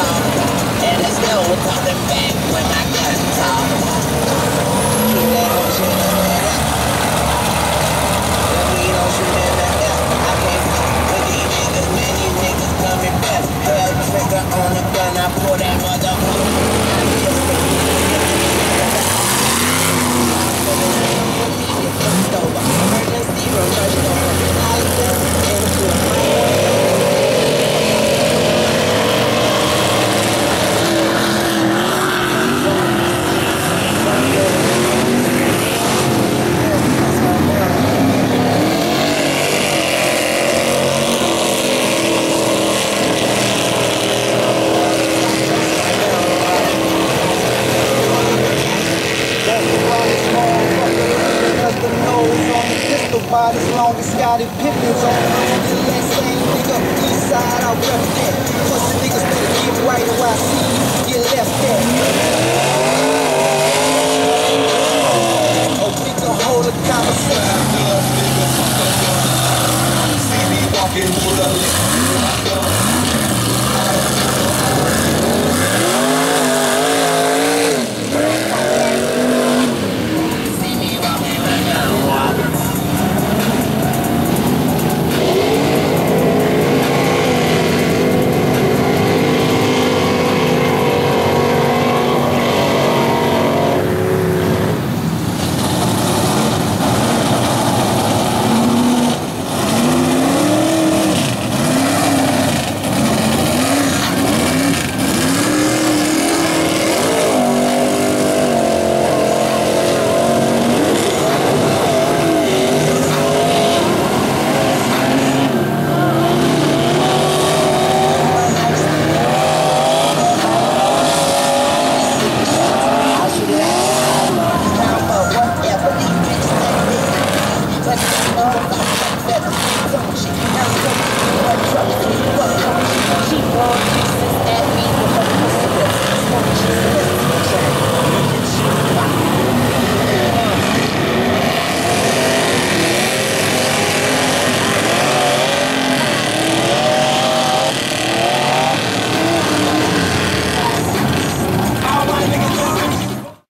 talk. And it's still coming back when my the body as long as Scottie Pippen's on Still that same nigga, east side, I rep that Pussy niggas better get right or I see you get left at Oh, we can hold a conversation See me walking with a lick.